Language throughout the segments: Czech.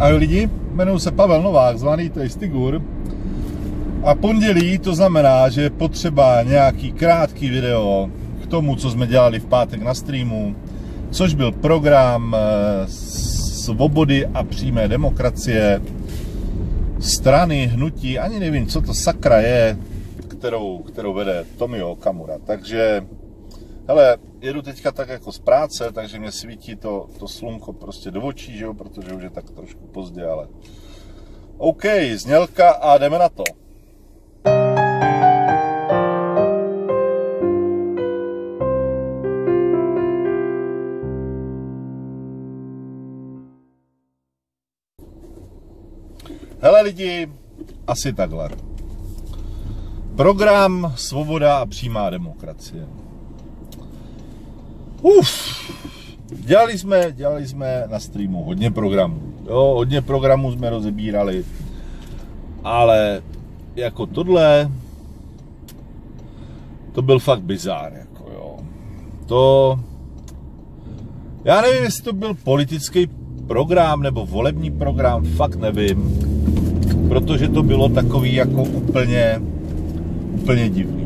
Ahoj lidi, jmenuji se Pavel Novák, zvaný Tejstigur. A pondělí to znamená, že je potřeba nějaký krátký video k tomu, co jsme dělali v pátek na streamu, což byl program eh, svobody a přímé demokracie, strany, hnutí, ani nevím, co to sakra je, kterou, kterou vede Tomio Okamura. Takže Hele, jedu teďka tak jako z práce, takže mě svítí to, to slunko prostě do očí, že jo, protože už je tak trošku pozdě, ale... OK, znělka a jdeme na to. Hele lidi, asi takhle. Program Svoboda a přímá demokracie. Uf, dělali jsme, dělali jsme na streamu hodně programů. Jo, hodně programů jsme rozebírali. Ale jako tohle, to byl fakt bizár, jako jo. To, já nevím, jestli to byl politický program nebo volební program, fakt nevím. Protože to bylo takový jako úplně, úplně divný.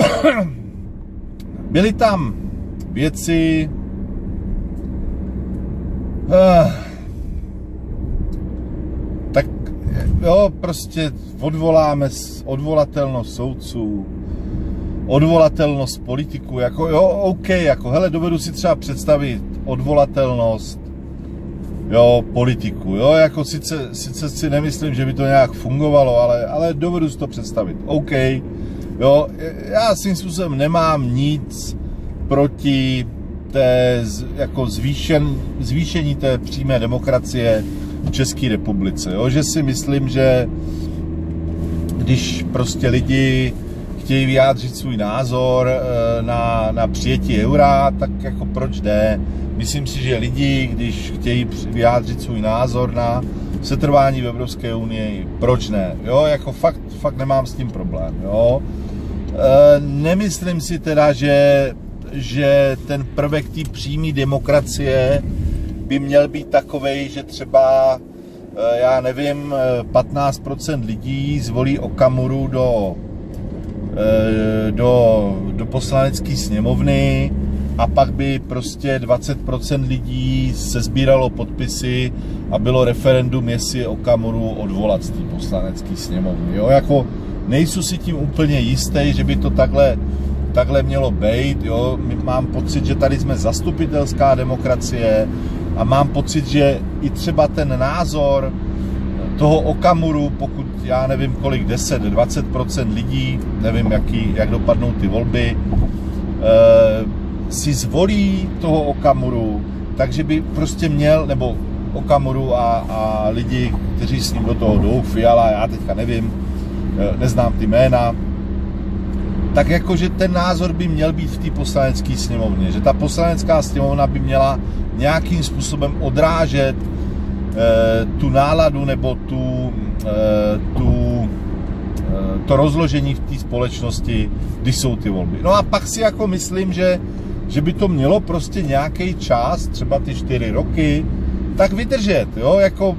Byly tam věci, uh, tak jo, prostě odvoláme odvolatelnost soudců, odvolatelnost politiků, jako jo, OK, jako hele, dovedu si třeba představit odvolatelnost, jo, politiku, jo, jako sice, sice si nemyslím, že by to nějak fungovalo, ale, ale dovedu si to představit, OK, Jo, já svým způsobem nemám nic proti té jako zvýšen, zvýšení té přímé demokracie v České republice. Jo? Že si myslím, že když prostě lidi chtějí vyjádřit svůj názor eh, na, na přijetí eura, tak jako proč jde? Myslím si, že lidi, když chtějí vyjádřit svůj názor na setrvání v Evropské unii, proč ne? Jo, jako fakt, fakt nemám s tím problém, jo. Eh, nemyslím si teda, že, že ten prvek té přímé demokracie by měl být takový, že třeba, eh, já nevím, 15% lidí zvolí Okamuru do, eh, do, do poslanecké sněmovny a pak by prostě 20% lidí se sbíralo podpisy a bylo referendum, jestli Okamuru odvolat z té poslanecké sněmovny. Jo, jako nejsou si tím úplně jistý, že by to takhle, takhle mělo být. Jo. Mám pocit, že tady jsme zastupitelská demokracie a mám pocit, že i třeba ten názor toho Okamuru, pokud já nevím kolik, 10-20% lidí, nevím jaký, jak dopadnou ty volby, eh, si zvolí toho Okamuru, takže by prostě měl, nebo Okamuru a, a lidi, kteří s ním do toho jdou, Fiala, já teďka nevím, neznám ty jména, tak jakože ten názor by měl být v té poslanecké sněmovně, že ta poslanecká sněmovna by měla nějakým způsobem odrážet e, tu náladu nebo tu, e, tu, e, to rozložení v té společnosti, když jsou ty volby. No a pak si jako myslím, že, že by to mělo prostě nějaký čas, třeba ty čtyři roky, tak vydržet, jo, jako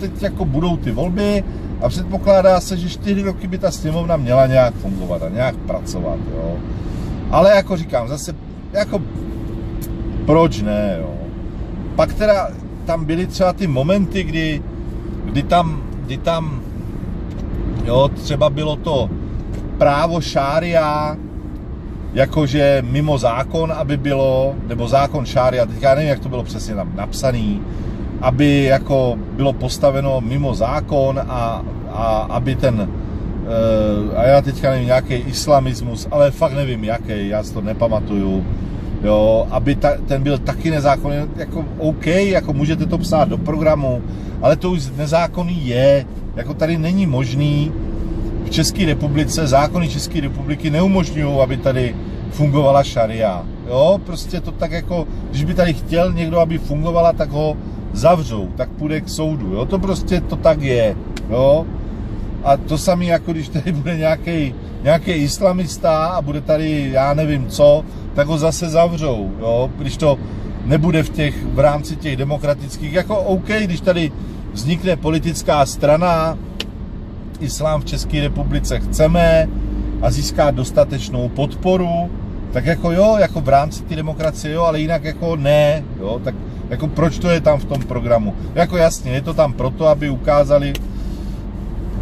teď jako budou ty volby, a předpokládá se, že čtyři roky by ta sněmovna měla nějak fungovat a nějak pracovat, jo. Ale jako říkám, zase, jako proč ne, jo. Pak teda tam byly třeba ty momenty, kdy, kdy tam, kdy tam, jo, třeba bylo to právo šária, jakože mimo zákon, aby bylo, nebo zákon šária, teďka nevím, jak to bylo přesně tam napsaný, aby jako bylo postaveno mimo zákon a, a aby ten eh, a já teďka nevím, nějaký islamismus, ale fakt nevím jaký, já si to nepamatuju, jo, aby ta, ten byl taky nezákonný, jako OK, jako můžete to psát do programu, ale to už nezákonný je, jako tady není možný v České republice, zákony České republiky neumožňují, aby tady fungovala šaria, jo, prostě to tak jako, když by tady chtěl někdo, aby fungovala, tak ho zavřou, tak půjde k soudu, jo, to prostě to tak je, jo. A to samé, jako když tady bude nějaký nějaký islamista a bude tady, já nevím co, tak ho zase zavřou, jo. Když to nebude v těch, v rámci těch demokratických, jako OK, když tady vznikne politická strana, islám v České republice chceme a získá dostatečnou podporu, tak jako jo, jako v rámci té demokracie jo, ale jinak jako ne, jo, tak jako proč to je tam v tom programu? Jako jasně, je to tam proto, aby ukázali,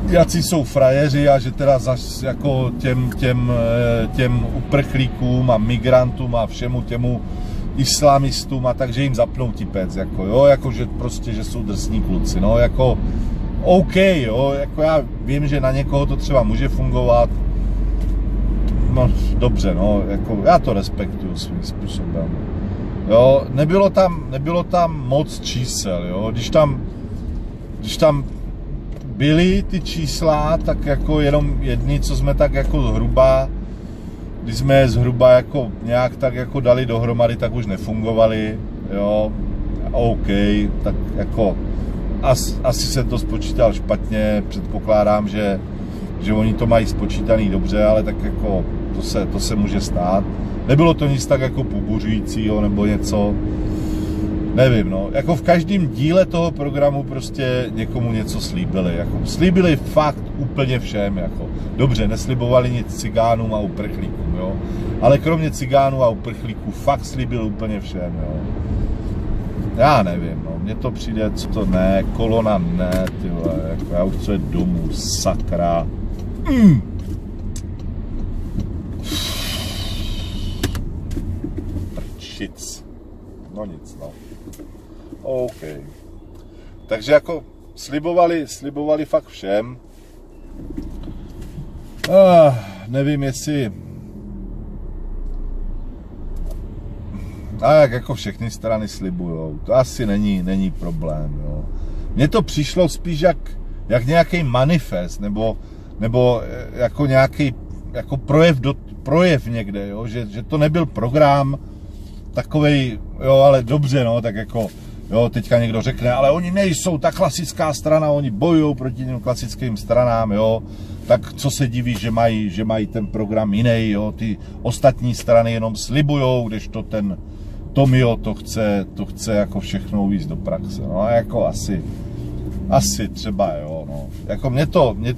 jací jsou frajeři a že teda zas jako těm, těm, eh, těm uprchlíkům a migrantům a všemu těmu islamistům a takže jim zapnou tipec, jako jo, jako že prostě, že jsou drsní kluci, no, jako OK, jo, jako já vím, že na někoho to třeba může fungovat, no dobře, no, jako já to respektuju svým způsobem. Jo, nebylo tam, nebylo tam moc čísel, jo, když tam, když tam byly ty čísla, tak jako jenom jedni, co jsme tak jako zhruba, když jsme je zhruba jako nějak tak jako dali dohromady, tak už nefungovaly, jo, OK, tak jako as, asi se to spočítal špatně, předpokládám, že, že oni to mají spočítaný dobře, ale tak jako to se, to se může stát. Nebylo to nic tak jako pobuřujícího nebo něco, nevím, no, jako v každém díle toho programu prostě někomu něco slíbili, jako slíbili fakt úplně všem, jako dobře, neslibovali nic cigánům a uprchlíkům, jo, ale kromě cigánů a uprchlíků fakt slíbil úplně všem, jo. Já nevím, no, mně to přijde, co to ne, kolona ne, ty vole, jako já už chci je domů, sakra. Mm. Prčic. No nic, no. OK. Takže jako slibovali, slibovali fakt všem. Ah, nevím, jestli... A jak jako všechny strany slibujou, to asi není, není problém, jo. Mně to přišlo spíš jak, jak nějaký manifest, nebo, nebo eh, jako nějaký jako projev, do, projev někde, jo? Že, že to nebyl program takovej, jo, ale dobře, no, tak jako Jo, teďka někdo řekne, ale oni nejsou ta klasická strana, oni bojují proti těm klasickým stranám, jo. Tak co se diví, že mají, že mají ten program jiný, jo. Ty ostatní strany jenom slibujou, když to ten Tomio to chce, to chce jako všechno uvíct do praxe. No a jako asi, asi třeba, jo, no. Jako mě to, mě,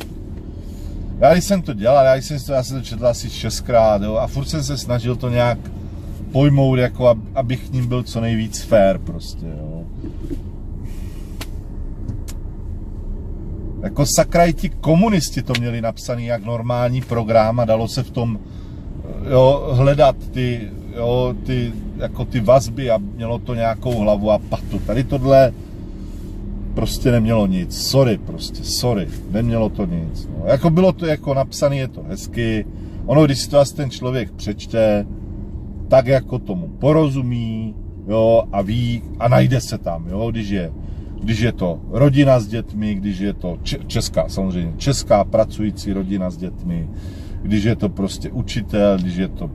já když jsem to dělal, já jsem to, já jsem to četl asi šestkrát, jo, a furt jsem se snažil to nějak pojmout, jako abych k ním byl co nejvíc fair prostě, jo. Jako sakraj ti komunisti to měli napsaný jak normální program a dalo se v tom jo, hledat ty, jo, ty, jako ty vazby a mělo to nějakou hlavu a patu. Tady tohle prostě nemělo nic. Sorry prostě, sorry. Nemělo to nic. No. Jako bylo to jako napsané, je to hezky. Ono, když si to asi ten člověk přečte, tak jako tomu porozumí, jo, a ví a najde se tam, jo, když je, když je to rodina s dětmi, když je to česká, samozřejmě česká pracující rodina s dětmi, když je to prostě učitel, když je to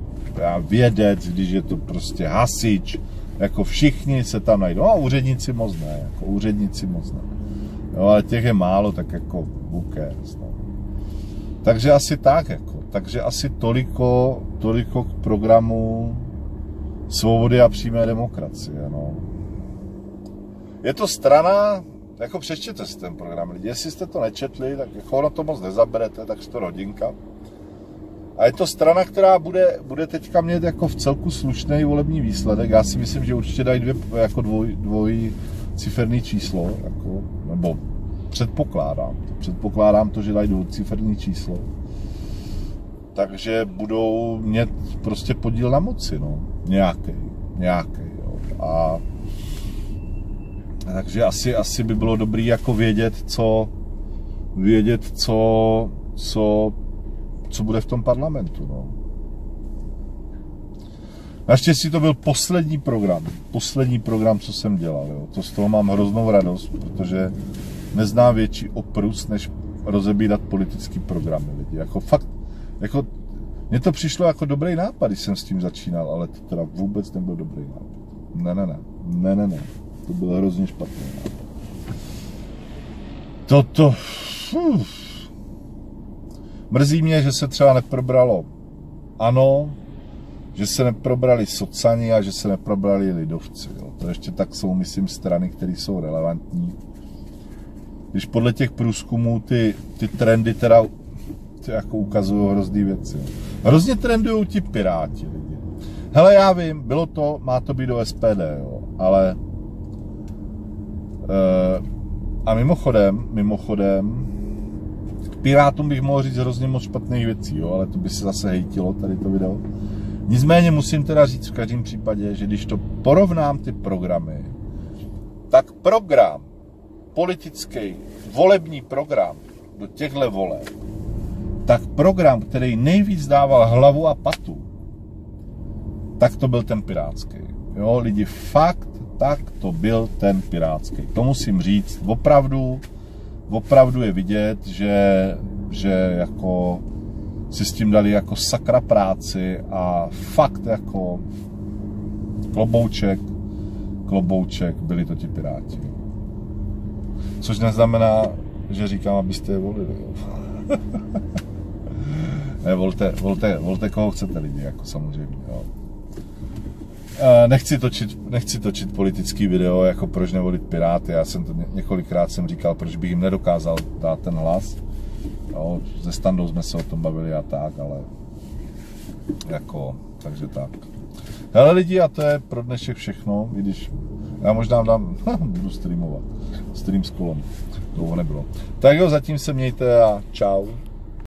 vědec, když je to prostě hasič, jako všichni se tam najdou. No, úředníci moc ne, jako úředníci moc ne. Jo, ale těch je málo, tak jako cares, no. Takže asi tak, jako. Takže asi toliko, toliko k programu svobody a přímé demokracie. No. Je to strana, jako přečtěte si ten program lidi, jestli jste to nečetli, tak jako na to moc nezaberete, tak to rodinka. A je to strana, která bude, bude teďka mít jako v celku slušný volební výsledek. Já si myslím, že určitě dají dvě, jako dvoj, dvoj ciferný číslo, jako, nebo předpokládám. Předpokládám to, že dají dvouciferný číslo takže budou mít prostě podíl na moci, no. Nějaký, nějaký, jo. A takže asi, asi by bylo dobré jako vědět, co, vědět, co, co, co bude v tom parlamentu, no. Naštěstí to byl poslední program, poslední program, co jsem dělal, jo. To z toho mám hroznou radost, protože neznám větší oprus, než rozebírat politický programy lidi. Jako fakt jako, mně to přišlo jako dobrý nápad, když jsem s tím začínal, ale to teda vůbec nebyl dobrý nápad. Ne, ne, ne, ne, ne, ne. To bylo hrozně špatný nápad. Toto, uf. Mrzí mě, že se třeba neprobralo ano, že se neprobrali socani a že se neprobrali lidovci. Jo. To ještě tak jsou, myslím, strany, které jsou relevantní. Když podle těch průzkumů ty, ty trendy teda jako ukazují hrozný věci. Hrozně trendují ti piráti lidi. Hele, já vím, bylo to, má to být do SPD, jo, ale uh, a mimochodem, mimochodem, k Pirátům bych mohl říct hrozně moc špatných věcí, jo, ale to by se zase hejtilo, tady to video. Nicméně musím teda říct v každém případě, že když to porovnám ty programy, tak program, politický, volební program do těchto voleb, tak program, který nejvíc dával hlavu a patu, tak to byl ten pirátský. Jo, lidi, fakt, tak to byl ten pirátský. To musím říct, opravdu, opravdu je vidět, že, že jako si s tím dali jako sakra práci a fakt jako klobouček, klobouček, byli to ti piráti. Což neznamená, že říkám, abyste je volili. ne, volte, volte, volte koho chcete lidi, jako samozřejmě. Jo. Nechci točit, nechci točit politický video, jako proč nevolit Piráty. Já jsem to několikrát jsem říkal, proč bych jim nedokázal dát ten hlas. Jo, ze standou jsme se o tom bavili a tak, ale jako, takže tak. Hele lidi, a to je pro dnešek všechno, i když já možná dám, budu streamovat, stream s kolem, dlouho nebylo. Tak jo, zatím se mějte a čau.